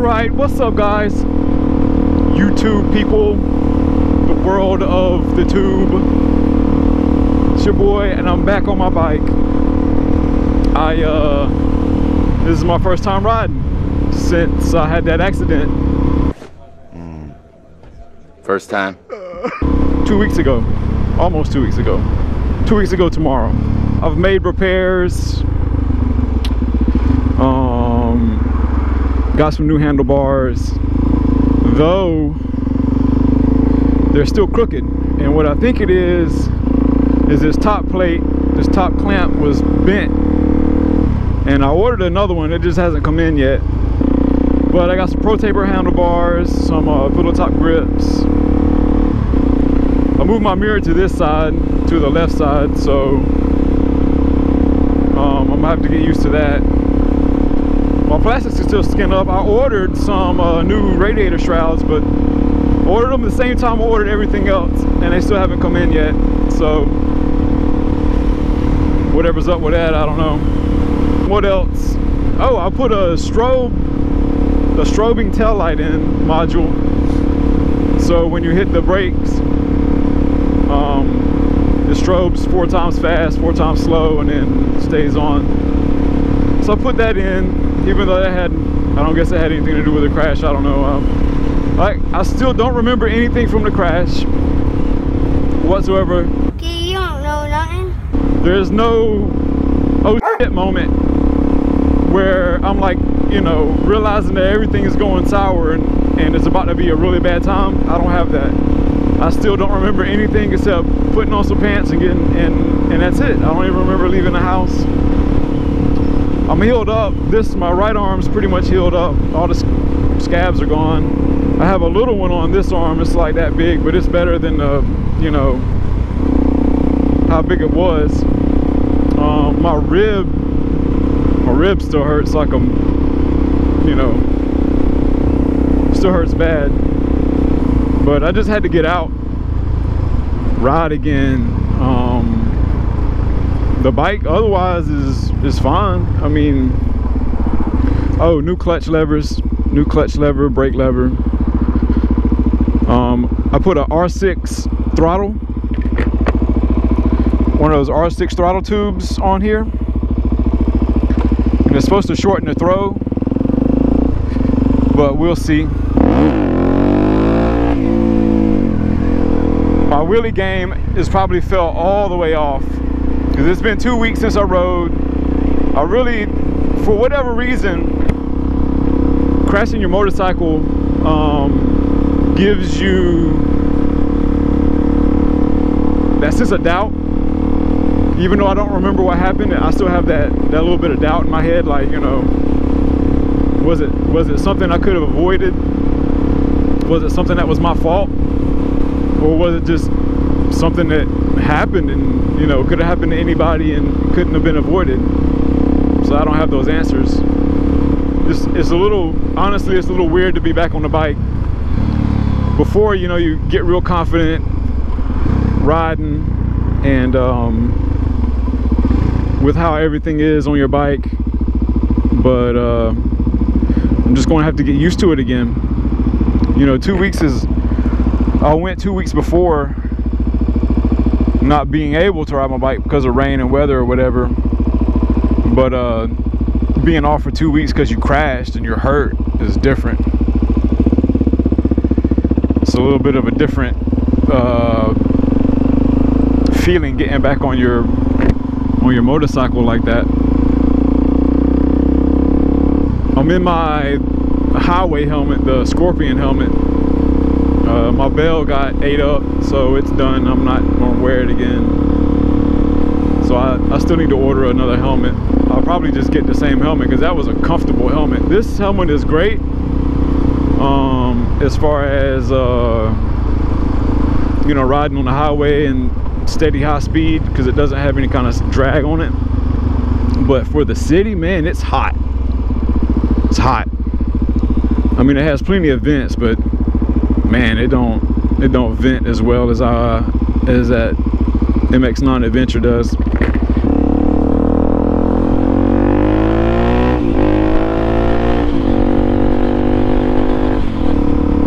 Alright, what's up guys? YouTube people, the world of the tube. It's your boy and I'm back on my bike. I uh this is my first time riding since I had that accident First time. two weeks ago. Almost two weeks ago. Two weeks ago tomorrow. I've made repairs. Um got some new handlebars. Though they're still crooked. And what I think it is is this top plate, this top clamp was bent. And I ordered another one, it just hasn't come in yet. But I got some pro taper handlebars, some uh, little top grips, I moved my mirror to this side, to the left side, so um, I'm gonna have to get used to that. My plastics are still skinned up. I ordered some uh, new radiator shrouds, but ordered them the same time I ordered everything else, and they still haven't come in yet. So whatever's up with that, I don't know. What else? Oh, I put a strobe, the strobing tail light in module. So when you hit the brakes, um, it strobes four times fast, four times slow, and then stays on. So I put that in, even though that had, I don't guess it had anything to do with the crash. I don't know. Um, like I still don't remember anything from the crash whatsoever. Okay, you don't know nothing. There's no oh shit moment where I'm like, you know, realizing that everything is going sour and, and it's about to be a really bad time. I don't have that. I still don't remember anything except putting on some pants and getting and and that's it. I don't even remember leaving the house. I'm healed up. This my right arm's pretty much healed up. All the scabs are gone. I have a little one on this arm. It's like that big, but it's better than the, you know, how big it was. Um, my rib, my rib still hurts like I'm, you know, still hurts bad but I just had to get out ride again um, the bike otherwise is is fine. I mean oh new clutch levers new clutch lever brake lever. Um, I put a R6 throttle one of those R6 throttle tubes on here. And it's supposed to shorten the throw but we'll see. My wheelie game is probably fell all the way off because it's been two weeks since I rode. I really, for whatever reason, crashing your motorcycle um, gives you that sense of doubt. Even though I don't remember what happened, I still have that that little bit of doubt in my head. Like you know, was it was it something I could have avoided? Was it something that was my fault? or was it just something that happened and you know could have happened to anybody and couldn't have been avoided. So i don't have those answers. It's, it's a little honestly it's a little weird to be back on the bike. Before you know you get real confident riding and um, with how everything is on your bike but uh, i'm just going to have to get used to it again. You know two weeks is I went two weeks before not being able to ride my bike because of rain and weather or whatever. But uh, being off for two weeks because you crashed and you're hurt is different. It's a little bit of a different uh, feeling getting back on your on your motorcycle like that. I'm in my highway helmet, the Scorpion helmet uh, my bell got ate up, so it's done. I'm not gonna wear it again. So I, I still need to order another helmet. I'll probably just get the same helmet because that was a comfortable helmet. This helmet is great um, as far as uh, you know riding on the highway and steady high speed because it doesn't have any kind of drag on it. But for the city, man, it's hot. It's hot. I mean, it has plenty of vents, but man, it don't it don't vent as well as uh as that MX-9 Adventure does.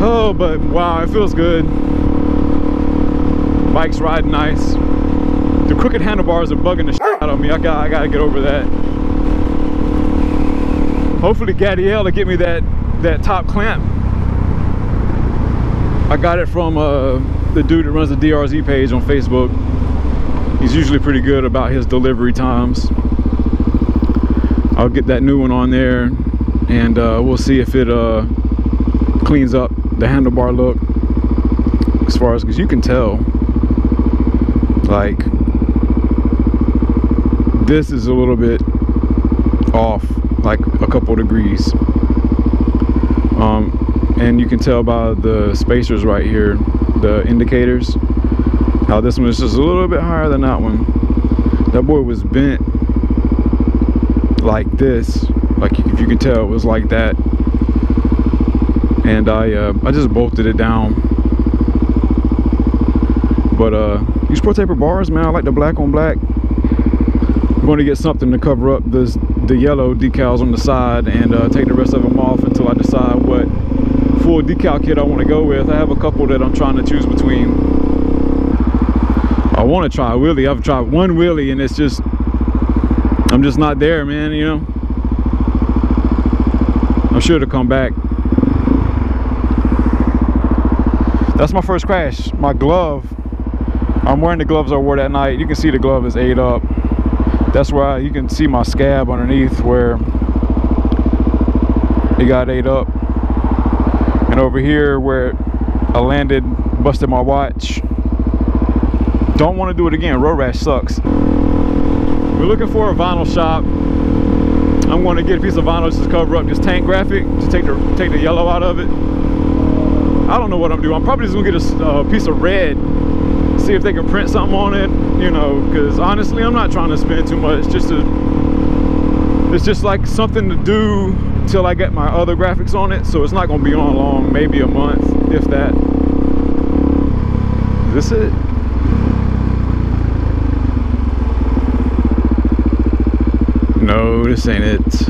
Oh, but wow, it feels good. Bike's riding nice. The crooked handlebars are bugging the shit out of me. I got I gotta get over that. Hopefully Gadiel will get me that that top clamp. I got it from uh, the dude that runs the DRZ page on Facebook. He's usually pretty good about his delivery times. I'll get that new one on there and uh, we'll see if it uh, cleans up the handlebar look as far as because you can tell like this is a little bit off like a couple degrees um, and you can tell by the spacers right here the indicators how this one is just a little bit higher than that one. That boy was bent like this like if you can tell it was like that. And I uh, I just bolted it down. But uh these pro taper bars man I like the black on black. I'm going to get something to cover up this the yellow decals on the side and uh, take the rest of them off until I decide what full decal kit I want to go with. I have a couple that I'm trying to choose between. I want to try a wheelie. I've tried one wheelie and it's just I'm just not there man you know? I'm sure to come back. That's my first crash. My glove. I'm wearing the gloves I wore that night. You can see the glove is ate up. That's why you can see my scab underneath where it got ate up and over here where I landed busted my watch. Don't want to do it again. Road rash sucks. We're looking for a vinyl shop. I'm going to get a piece of vinyl just to cover up this tank graphic to take the take the yellow out of it. I don't know what I'm doing. I'm probably just gonna get a uh, piece of red see if they can print something on it you know because honestly I'm not trying to spend too much just to it's just like something to do till I get my other graphics on it so it's not gonna be on long maybe a month if that is this it no this ain't it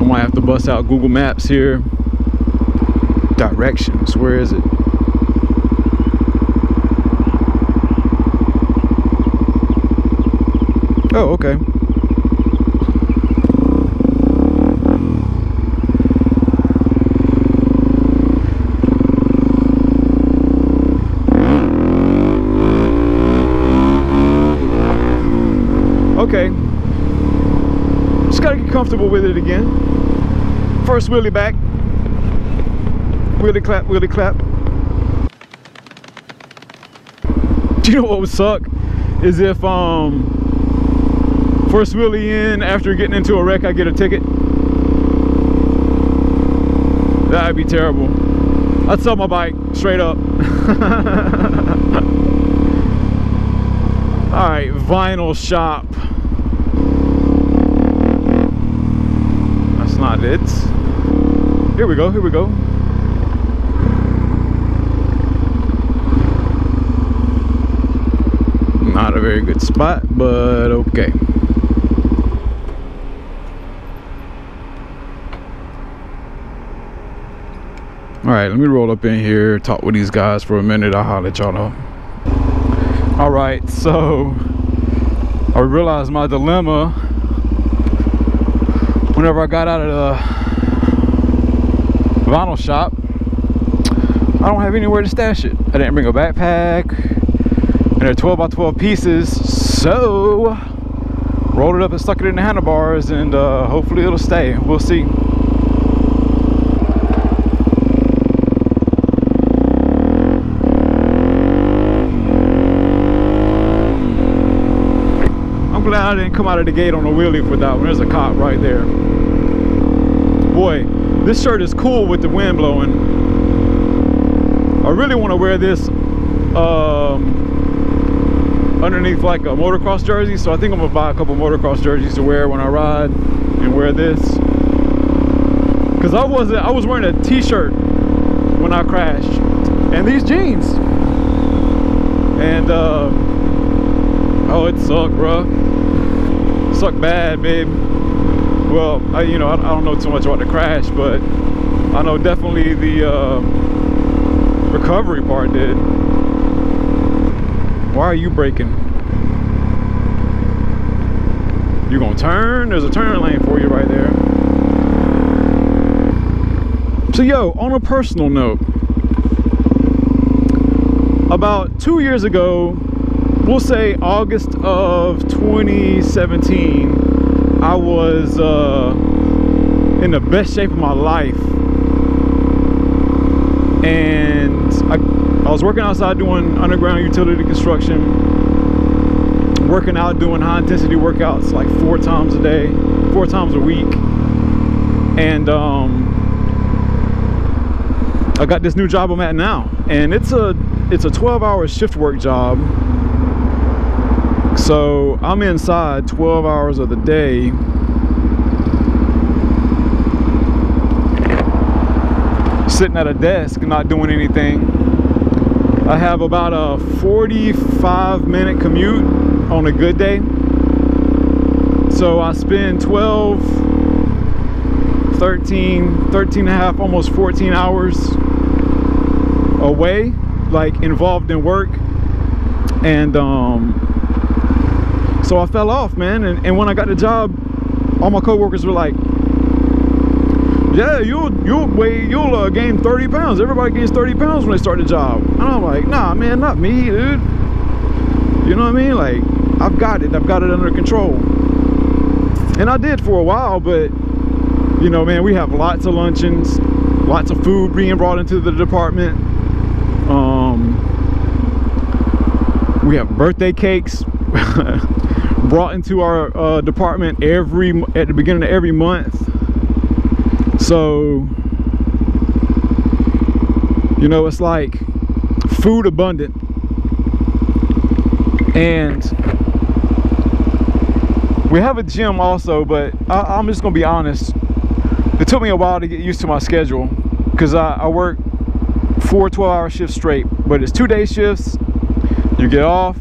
I might have to bust out Google Maps here directions where is it Oh, okay. Okay. Get comfortable with it again. First wheelie back. Wheelie clap, wheelie clap. Do you know what would suck? Is if um first wheelie in after getting into a wreck I get a ticket that'd be terrible I'd sell my bike straight up all right vinyl shop that's not it here we go here we go. Not a very good spot but okay. All right let me roll up in here talk with these guys for a minute. I'll holler at y'all know all right so i realized my dilemma whenever i got out of the vinyl shop i don't have anywhere to stash it. I didn't bring a backpack and they're 12 by 12 pieces so rolled it up and stuck it in the handlebars and uh, hopefully it'll stay. We'll see glad I didn't come out of the gate on a wheelie for that one. There's a cop right there. Boy, this shirt is cool with the wind blowing. I really want to wear this um, underneath like a motocross jersey. So I think I'm gonna buy a couple motocross jerseys to wear when I ride and wear this. Cause I wasn't, I was wearing a t-shirt when I crashed and these jeans. And uh, oh, it sucked, bro suck bad, babe. Well, I, you know, I, I, don't know too much about the crash, but I know definitely the uh, recovery part did. Why are you braking? You gonna turn? There's a turn lane for you right there. So yo, on a personal note, about two years ago, we'll say August of 2017, I was uh, in the best shape of my life. And I, I was working outside doing underground utility construction working out doing high intensity workouts like four times a day four times a week. And um, I got this new job I'm at now. And it's a it's a 12 hour shift work job so I'm inside 12 hours of the day. Sitting at a desk not doing anything. I have about a 45 minute commute on a good day. So I spend 12 13 13 and a half almost 14 hours away like involved in work. And um so I fell off man and, and when I got the job all my coworkers were like yeah you'll you'll weigh you'll uh, gain 30 pounds. Everybody gains 30 pounds when they start the job. And I'm like nah man not me dude. You know what I mean? Like I've got it. I've got it under control. And I did for a while but you know man we have lots of luncheons lots of food being brought into the department. Um, we have birthday cakes brought into our uh, department every at the beginning of every month. So you know it's like food abundant. And we have a gym also but I, am just gonna be honest. It took me a while to get used to my schedule because I, I work four 12 hour shifts straight but it's two day shifts. You get off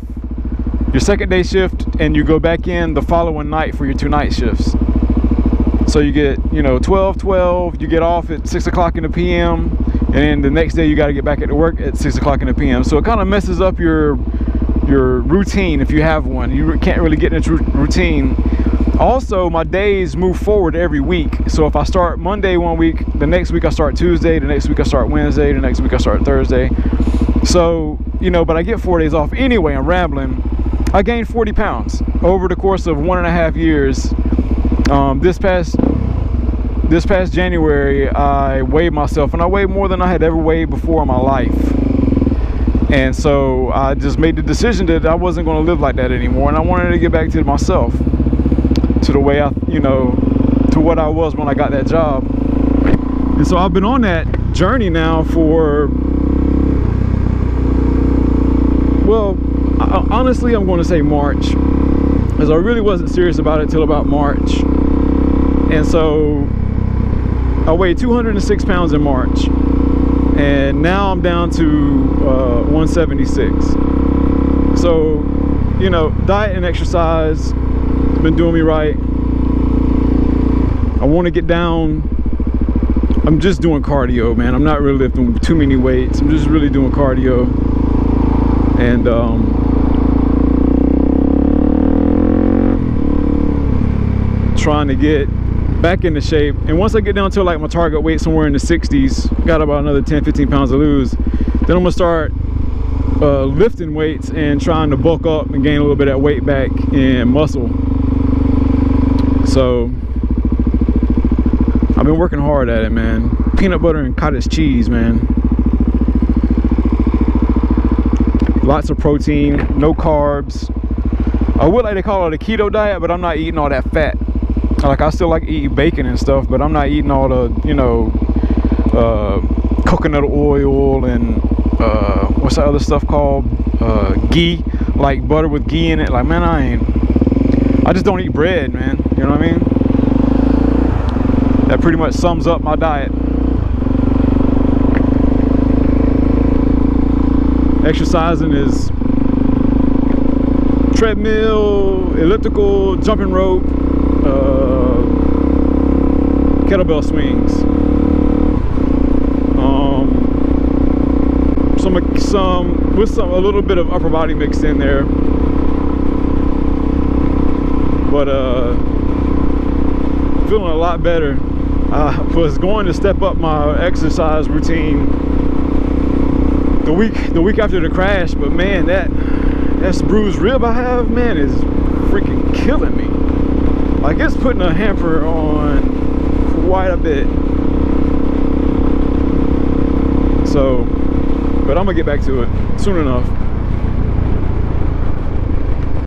your second day shift and you go back in the following night for your two night shifts. So you get you know 12 12 you get off at 6 o'clock in the p.m and then the next day you got to get back at work at 6 o'clock in the p.m so it kind of messes up your your routine if you have one. You can't really get into routine. Also my days move forward every week. So if i start monday one week the next week i start tuesday the next week i start wednesday the next week i start thursday. So you know but i get four days off anyway i'm rambling i gained 40 pounds over the course of one and a half years um, this past this past january i weighed myself and i weighed more than i had ever weighed before in my life and so i just made the decision that i wasn't going to live like that anymore and i wanted to get back to myself to the way I, you know, to what I was when I got that job. And so I've been on that journey now for, well, honestly, I'm going to say March, because I really wasn't serious about it till about March. And so I weighed 206 pounds in March, and now I'm down to uh, 176. So, you know, diet and exercise been doing me right. I want to get down. I'm just doing cardio, man. I'm not really lifting too many weights. I'm just really doing cardio. And um, trying to get back into shape. And once I get down to like my target weight somewhere in the 60s, got about another 10, 15 pounds to lose, then I'm gonna start uh, lifting weights and trying to bulk up and gain a little bit of weight back and muscle so I've been working hard at it, man. Peanut butter and cottage cheese, man. Lots of protein, no carbs. I would like to call it a keto diet, but I'm not eating all that fat. Like I still like eating bacon and stuff, but I'm not eating all the, you know, uh, coconut oil and uh, what's that other stuff called? Uh, ghee, like butter with ghee in it. Like man, I ain't. I just don't eat bread, man. You know what I mean? That pretty much sums up my diet. Exercising is treadmill, elliptical, jumping rope, uh, kettlebell swings. Um, some some with some a little bit of upper body mixed in there, but uh, feeling a lot better. I was going to step up my exercise routine the week the week after the crash, but man, that that bruised rib I have, man, is freaking killing me like it's putting a hamper on quite a bit. So but I'm gonna get back to it soon enough